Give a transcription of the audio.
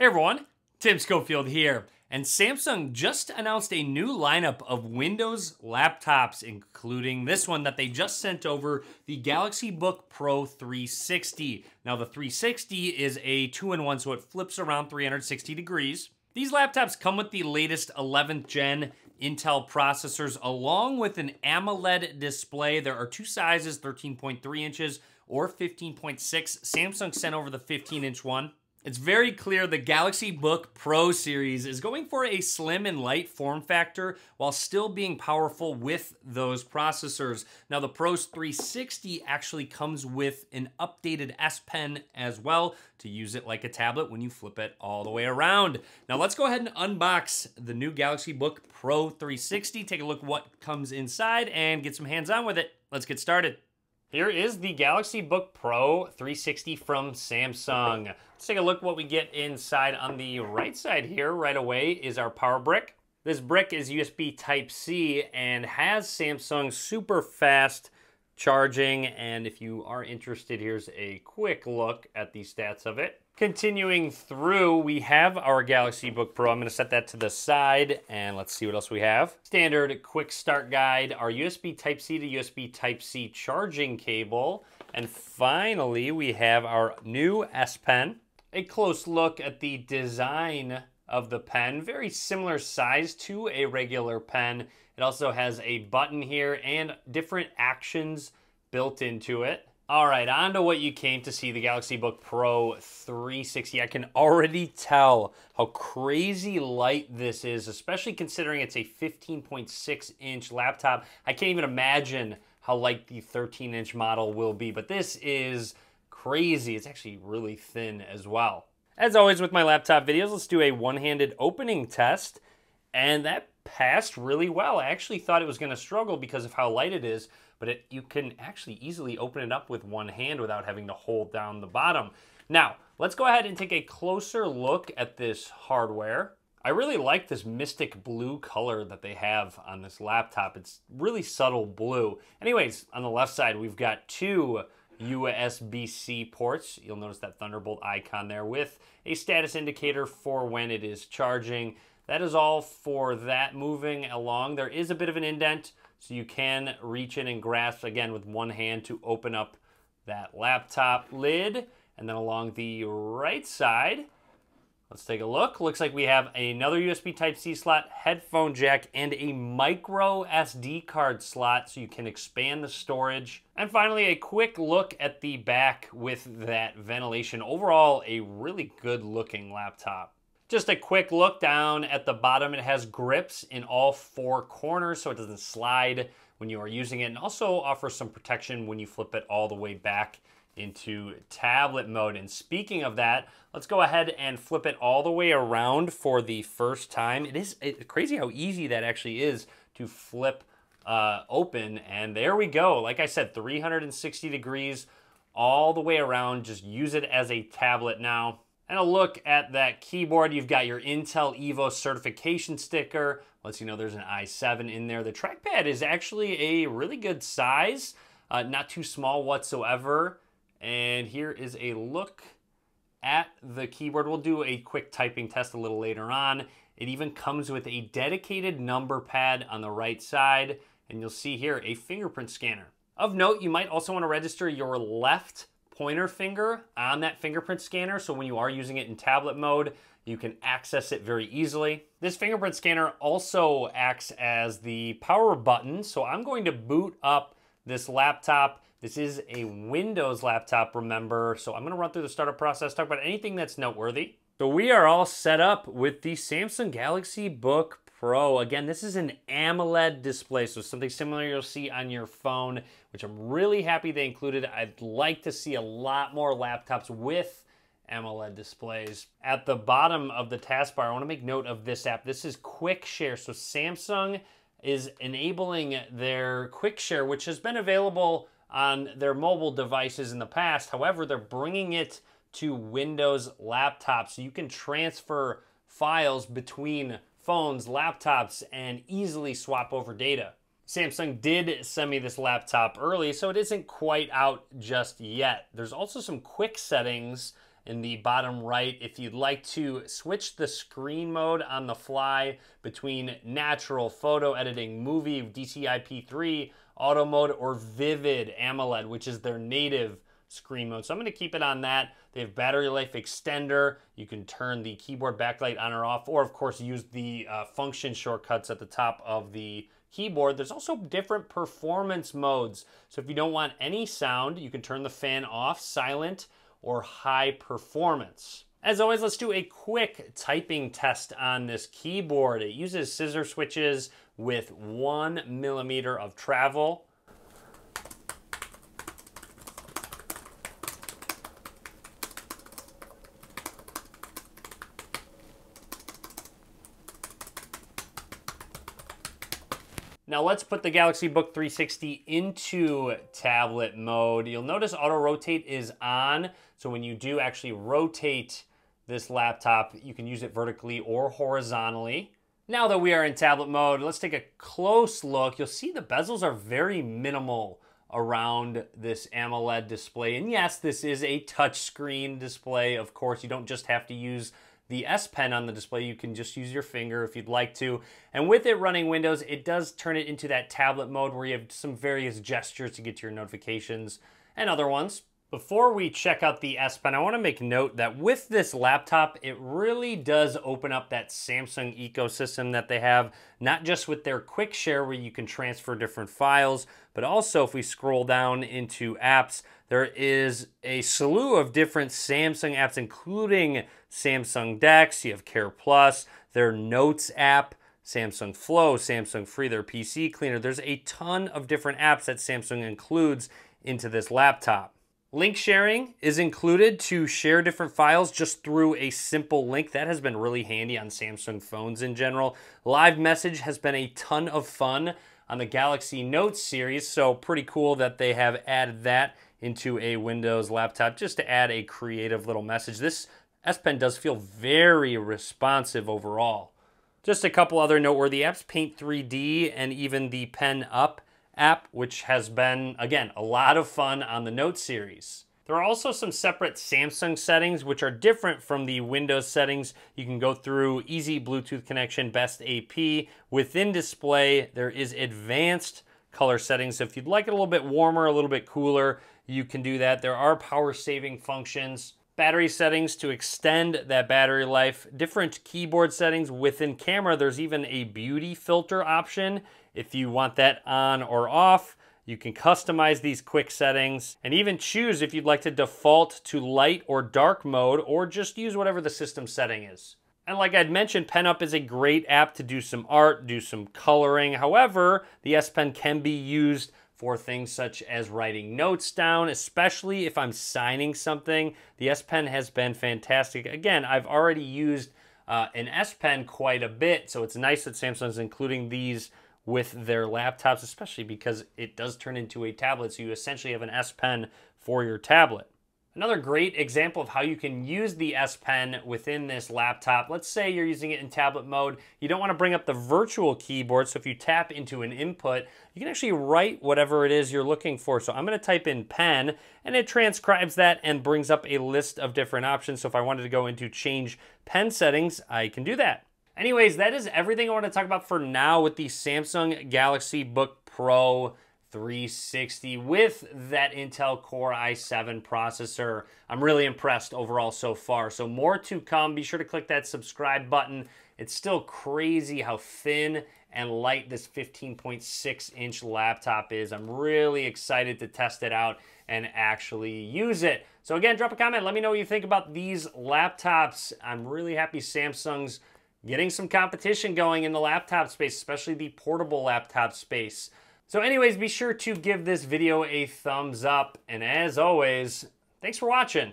Hey everyone, Tim Schofield here. And Samsung just announced a new lineup of Windows laptops, including this one that they just sent over the Galaxy Book Pro 360. Now, the 360 is a two in one, so it flips around 360 degrees. These laptops come with the latest 11th gen Intel processors along with an AMOLED display. There are two sizes 13.3 inches or 15.6. Samsung sent over the 15 inch one. It's very clear the Galaxy Book Pro series is going for a slim and light form factor while still being powerful with those processors. Now, the Pro's 360 actually comes with an updated S Pen as well to use it like a tablet when you flip it all the way around. Now, let's go ahead and unbox the new Galaxy Book Pro 360, take a look what comes inside, and get some hands on with it. Let's get started. Here is the Galaxy Book Pro 360 from Samsung. Let's take a look what we get inside. On the right side here, right away, is our power brick. This brick is USB Type-C and has Samsung super fast charging. And if you are interested, here's a quick look at the stats of it. Continuing through, we have our Galaxy Book Pro. I'm going to set that to the side and let's see what else we have. Standard quick start guide, our USB Type-C to USB Type-C charging cable, and finally we have our new S Pen. A close look at the design of the pen, very similar size to a regular pen. It also has a button here and different actions built into it. All right, on to what you came to see, the Galaxy Book Pro 360. I can already tell how crazy light this is, especially considering it's a 15.6 inch laptop. I can't even imagine how light the 13 inch model will be, but this is crazy. It's actually really thin as well. As always with my laptop videos, let's do a one-handed opening test, and that passed really well. I actually thought it was gonna struggle because of how light it is, but it, you can actually easily open it up with one hand without having to hold down the bottom. Now, let's go ahead and take a closer look at this hardware. I really like this mystic blue color that they have on this laptop. It's really subtle blue. Anyways, on the left side, we've got two USB-C ports. You'll notice that Thunderbolt icon there with a status indicator for when it is charging. That is all for that moving along. There is a bit of an indent so you can reach in and grasp again with one hand to open up that laptop lid. And then along the right side, let's take a look. Looks like we have another USB Type-C slot, headphone jack, and a micro SD card slot so you can expand the storage. And finally, a quick look at the back with that ventilation. Overall, a really good looking laptop. Just a quick look down at the bottom. It has grips in all four corners so it doesn't slide when you are using it and also offers some protection when you flip it all the way back into tablet mode. And speaking of that, let's go ahead and flip it all the way around for the first time. It is crazy how easy that actually is to flip uh, open. And there we go. Like I said, 360 degrees all the way around. Just use it as a tablet now. And a look at that keyboard, you've got your Intel Evo certification sticker. Lets you know there's an i7 in there. The trackpad is actually a really good size, uh, not too small whatsoever. And here is a look at the keyboard. We'll do a quick typing test a little later on. It even comes with a dedicated number pad on the right side. And you'll see here a fingerprint scanner. Of note, you might also want to register your left pointer finger on that fingerprint scanner. So when you are using it in tablet mode, you can access it very easily. This fingerprint scanner also acts as the power button. So I'm going to boot up this laptop. This is a Windows laptop, remember. So I'm gonna run through the startup process, talk about anything that's noteworthy. So we are all set up with the Samsung Galaxy Book Pro. Again, this is an AMOLED display, so something similar you'll see on your phone, which I'm really happy they included. I'd like to see a lot more laptops with AMOLED displays. At the bottom of the taskbar, I want to make note of this app. This is Quick Share. So Samsung is enabling their Quick Share, which has been available on their mobile devices in the past. However, they're bringing it to Windows laptops so you can transfer files between phones, laptops, and easily swap over data. Samsung did send me this laptop early, so it isn't quite out just yet. There's also some quick settings in the bottom right if you'd like to switch the screen mode on the fly between natural photo editing, movie, DCI-P3, auto mode, or vivid AMOLED, which is their native screen mode. So I'm going to keep it on that. They have battery life extender. You can turn the keyboard backlight on or off, or of course use the uh, function shortcuts at the top of the keyboard. There's also different performance modes. So if you don't want any sound, you can turn the fan off, silent, or high performance. As always, let's do a quick typing test on this keyboard. It uses scissor switches with one millimeter of travel. Now let's put the Galaxy Book 360 into tablet mode. You'll notice auto rotate is on. So when you do actually rotate this laptop, you can use it vertically or horizontally. Now that we are in tablet mode, let's take a close look. You'll see the bezels are very minimal around this AMOLED display. And yes, this is a touchscreen display. Of course, you don't just have to use the S Pen on the display, you can just use your finger if you'd like to. And with it running Windows, it does turn it into that tablet mode where you have some various gestures to get to your notifications and other ones. Before we check out the S Pen, I want to make note that with this laptop, it really does open up that Samsung ecosystem that they have, not just with their quick share where you can transfer different files, but also if we scroll down into apps, there is a slew of different Samsung apps, including Samsung DeX, you have Care Plus, their Notes app, Samsung Flow, Samsung Free, their PC cleaner. There's a ton of different apps that Samsung includes into this laptop. Link sharing is included to share different files just through a simple link. That has been really handy on Samsung phones in general. Live message has been a ton of fun on the Galaxy Notes series, so pretty cool that they have added that into a Windows laptop just to add a creative little message. This S Pen does feel very responsive overall. Just a couple other noteworthy apps, Paint 3D and even the Pen Up app, which has been, again, a lot of fun on the Note series. There are also some separate Samsung settings, which are different from the Windows settings. You can go through easy Bluetooth connection, best AP. Within display, there is advanced color settings. So if you'd like it a little bit warmer, a little bit cooler, you can do that. There are power saving functions battery settings to extend that battery life, different keyboard settings within camera. There's even a beauty filter option if you want that on or off. You can customize these quick settings and even choose if you'd like to default to light or dark mode or just use whatever the system setting is. And like I'd mentioned, PenUp is a great app to do some art, do some coloring. However, the S Pen can be used for things such as writing notes down, especially if I'm signing something. The S Pen has been fantastic. Again, I've already used uh, an S Pen quite a bit, so it's nice that Samsung's including these with their laptops, especially because it does turn into a tablet, so you essentially have an S Pen for your tablet. Another great example of how you can use the S Pen within this laptop. Let's say you're using it in tablet mode. You don't want to bring up the virtual keyboard, so if you tap into an input, you can actually write whatever it is you're looking for. So I'm going to type in pen, and it transcribes that and brings up a list of different options. So if I wanted to go into change pen settings, I can do that. Anyways, that is everything I want to talk about for now with the Samsung Galaxy Book Pro 360 with that Intel Core i7 processor. I'm really impressed overall so far. So more to come. Be sure to click that subscribe button. It's still crazy how thin and light this 15.6 inch laptop is. I'm really excited to test it out and actually use it. So again, drop a comment. Let me know what you think about these laptops. I'm really happy Samsung's getting some competition going in the laptop space, especially the portable laptop space. So anyways, be sure to give this video a thumbs up. And as always, thanks for watching.